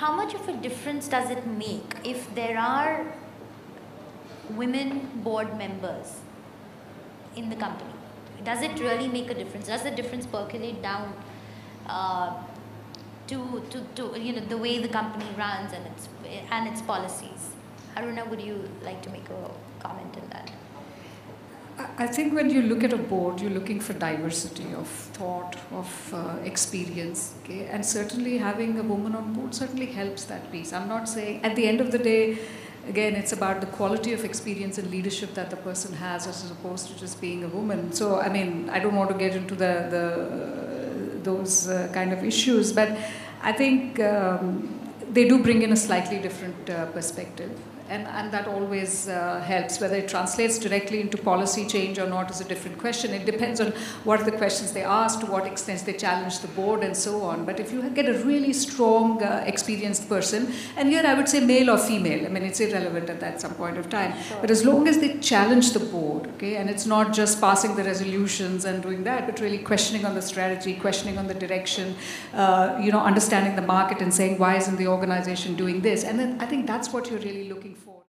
how much of a difference does it make if there are women board members in the company? Does it really make a difference? Does the difference percolate down uh, to, to, to you know the way the company runs and its and its policies? Aruna, would you like to make a comment? I think when you look at a board, you're looking for diversity of thought, of uh, experience, okay? And certainly having a woman on board certainly helps that piece. I'm not saying, at the end of the day, again, it's about the quality of experience and leadership that the person has as opposed to just being a woman. So, I mean, I don't want to get into the, the uh, those uh, kind of issues, but I think um, they do bring in a slightly different uh, perspective and, and that always uh, helps. Whether it translates directly into policy change or not is a different question. It depends on what are the questions they ask, to what extent they challenge the board, and so on. But if you get a really strong, uh, experienced person, and here I would say male or female, I mean, it's irrelevant at that some point of time. Sure. But as long as they challenge the board, okay, and it's not just passing the resolutions and doing that, but really questioning on the strategy, questioning on the direction, uh, you know, understanding the market and saying, why isn't the organization doing this? And then I think that's what you're really looking for forward.